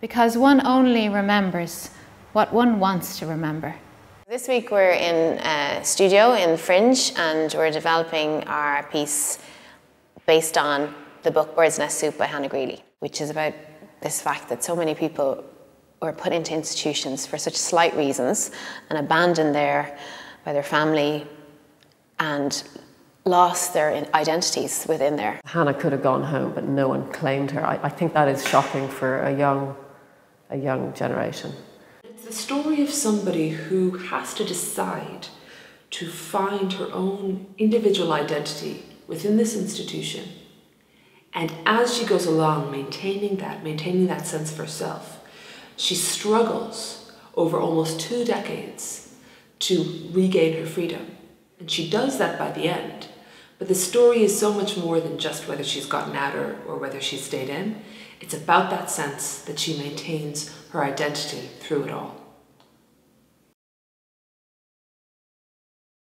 Because one only remembers what one wants to remember. This week we're in a studio in Fringe and we're developing our piece based on the book Bird's Nest Soup by Hanna Greally, which is about this fact that so many people were put into institutions for such slight reasons and abandoned there by their family and lost their identities within there. Hanna could have gone home, but no one claimed her. I, I think that is shocking for a young, a young generation. It's the story of somebody who has to decide to find her own individual identity within this institution. And as she goes along, maintaining that, maintaining that sense of herself, she struggles over almost two decades to regain her freedom. And she does that by the end. But the story is so much more than just whether she's gotten out or, or whether she's stayed in. It's about that sense that she maintains her identity through it all.